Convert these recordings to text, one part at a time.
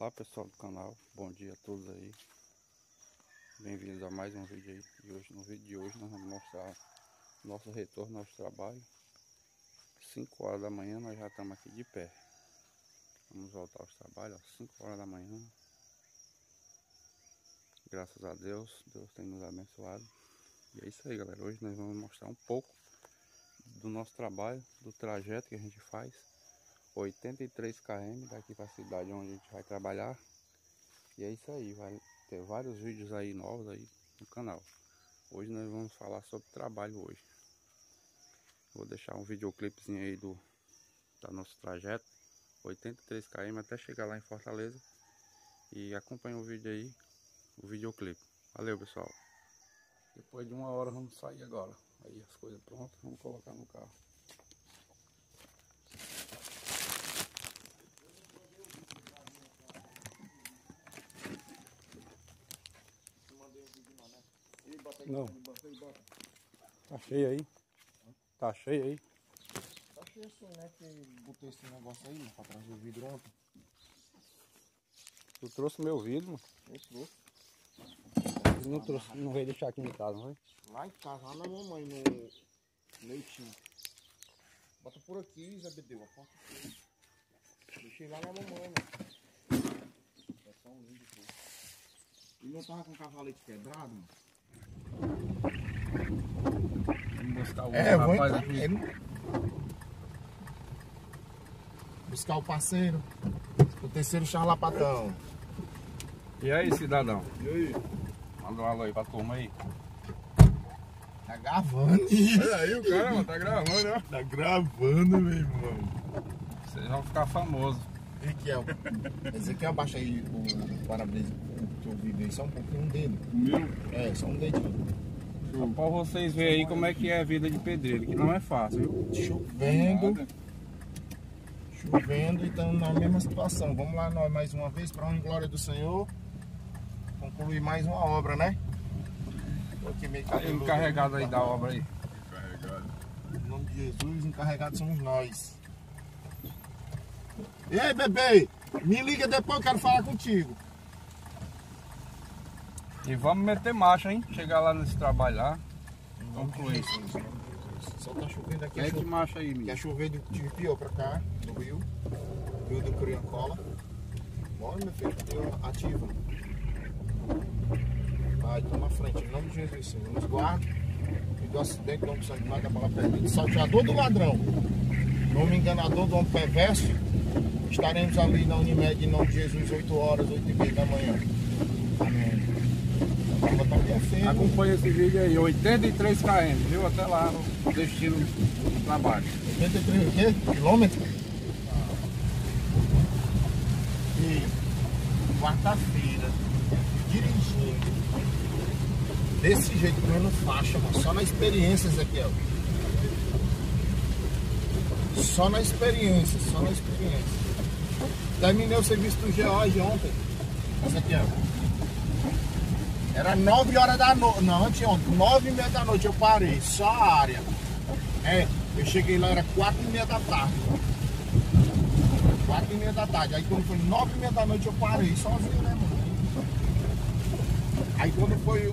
Olá pessoal do canal, bom dia a todos aí. Bem-vindos a mais um vídeo aí. E hoje, No vídeo de hoje nós vamos mostrar nosso retorno ao trabalho 5 horas da manhã nós já estamos aqui de pé. Vamos voltar aos trabalhos, 5 horas da manhã. Graças a Deus, Deus tem nos abençoado. E é isso aí galera, hoje nós vamos mostrar um pouco do nosso trabalho, do trajeto que a gente faz 83 km daqui para a cidade onde a gente vai trabalhar. E é isso aí, vai ter vários vídeos aí novos aí no canal. Hoje nós vamos falar sobre trabalho hoje. Vou deixar um videoclipezinho aí do da nosso trajeto, 83 km até chegar lá em Fortaleza. E acompanha o vídeo aí, o videoclipe. Valeu, pessoal. Depois de uma hora vamos sair agora. Aí as coisas prontas, vamos colocar no carro. Não. Tá cheio aí? Tá cheio aí? Tá cheio assim, né? Que botei esse negócio aí, mano, pra trazer o vidro ontem. Tu trouxe meu vidro, mano? Eu trouxe. Não trouxe, não veio deixar aqui em casa, não vai? Lá em casa, lá na mamãe, no leitinho. Bota por aqui, Zé Bedeu, a porta aqui. Deixei lá na mamãe, mano. É só um lindo, pô. E não tava com cavalete quebrado, mano? Vamos buscar o É, rapaz aqui. Ele- Buscar o parceiro. O terceiro charlapatão. E aí, cidadão? E aí? Manda um alô aí pra turma aí. Tá gravando. Olha aí o cara, mano, tá gravando, ó. Tá gravando, meu irmão. Vocês vão ficar famosos. Ezequiel. Ezequiel, abaixa aí o. O teu vídeo aí, só um pouquinho, um dedo. Meu. É, só um dedinho. Pra vocês verem aí como é que é a vida de pedreiro, que não é fácil, viu? Chovendo. Chovendo e estamos na mesma situação. Vamos lá nós mais uma vez para a glória do Senhor. Concluir mais uma obra, né? Tô aqui meio cabeludo. encarregado aí da obra aí. Em nome de Jesus, encarregados somos nós. Ei, bebê! Me liga depois, eu quero falar contigo. E vamos meter marcha, hein? Chegar lá nesse trabalho lá. De Concluir. De. Só tá chovendo aqui. Mete cho- marcha aí, Quer menino. chover de, de pior pra cá, do rio. Rio do Criancola. Bora, meu filho, ativa. Vai, tô na frente, em nome de Jesus, Senhor. Nos guarde. E do acidente, do homem sanguinário, da bala perdida. Salteador do ladrão. Nome enganador do homem perverso. Estaremos ali na Unimed, em nome de Jesus, 8 horas, 8 e meia da manhã. Amém. Feia. Acompanha esse vídeo aí, 83 km, viu? Até lá no destino do trabalho. 83 o quê? Quilômetro? E quarta-feira, dirigindo, desse jeito, comendo faixa, mano, só na experiência, Ezequiel. Só na experiência, só na experiência. Terminei o serviço do George ontem, Ezequiel. Era 9 horas da noite, não, anteontem, 9 e meia da noite eu parei, só a área. É, eu cheguei lá, era 4 e meia da tarde. 4 e meia da tarde. Aí quando foi 9 e meia da noite eu parei sozinho, né, mano? Aí quando foi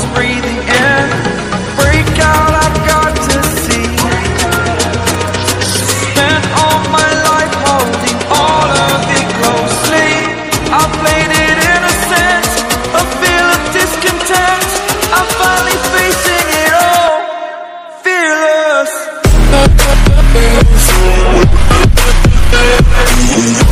Yeah.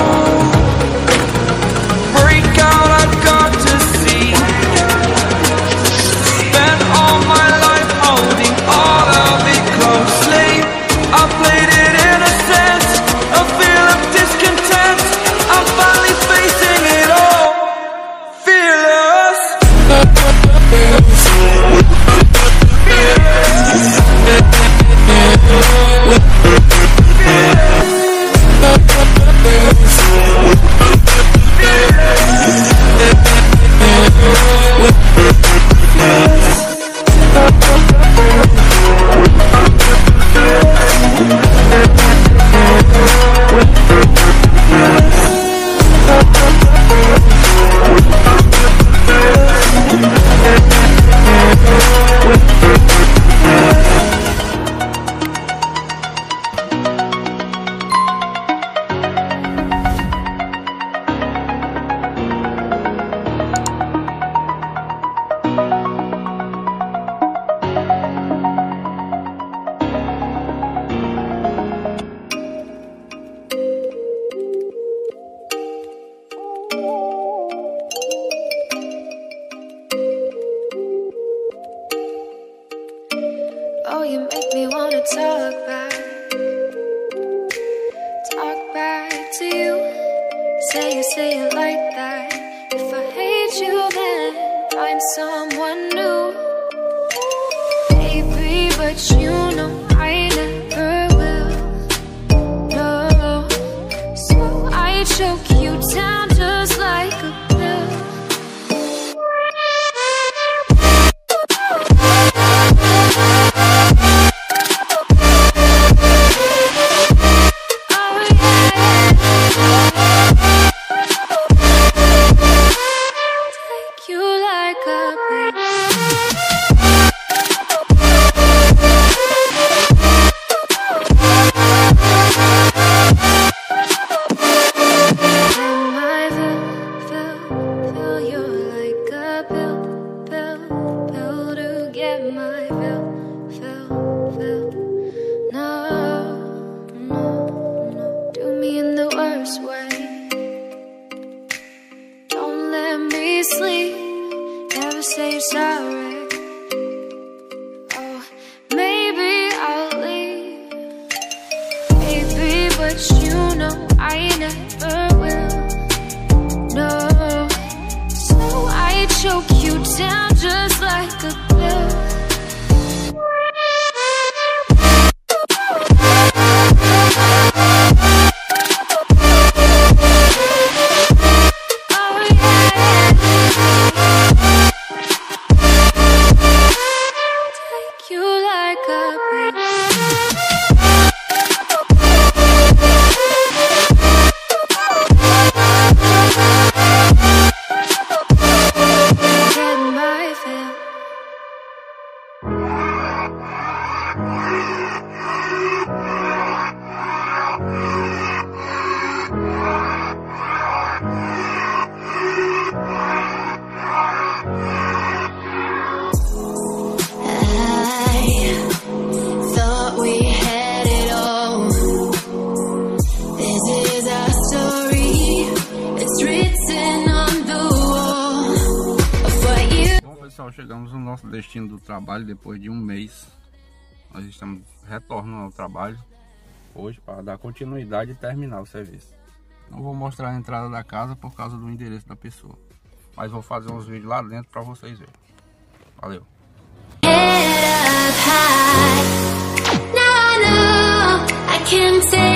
some sleep. Never say you're sorry. Pessoal, chegamos no nosso destino do trabalho depois de um mês. Nós estamos retornando ao trabalho hoje para dar continuidade e terminar o serviço. Não vou mostrar a entrada da casa por causa do endereço da pessoa, mas vou fazer uns vídeos lá dentro para vocês verem. Valeu! Head up high. Now I know I can say